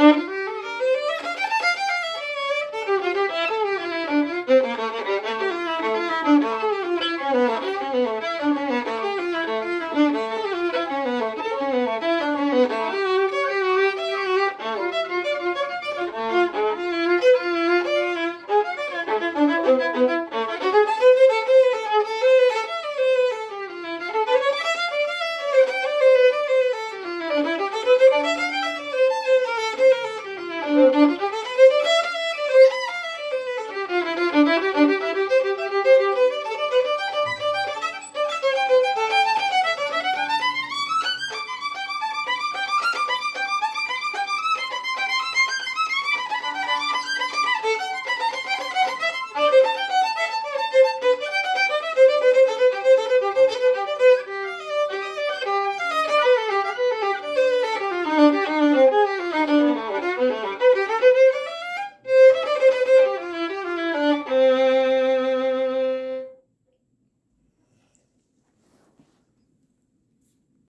Mm-hmm.